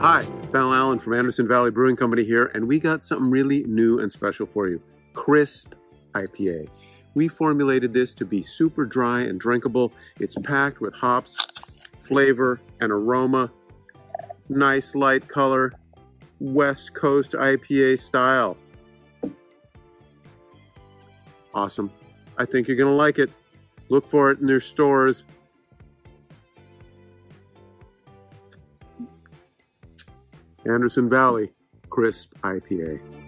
Hi, Fal Allen from Anderson Valley Brewing Company here, and we got something really new and special for you. Crisp IPA. We formulated this to be super dry and drinkable. It's packed with hops, flavor, and aroma. Nice light color, West Coast IPA style. Awesome. I think you're going to like it. Look for it in their stores. Anderson Valley Crisp IPA.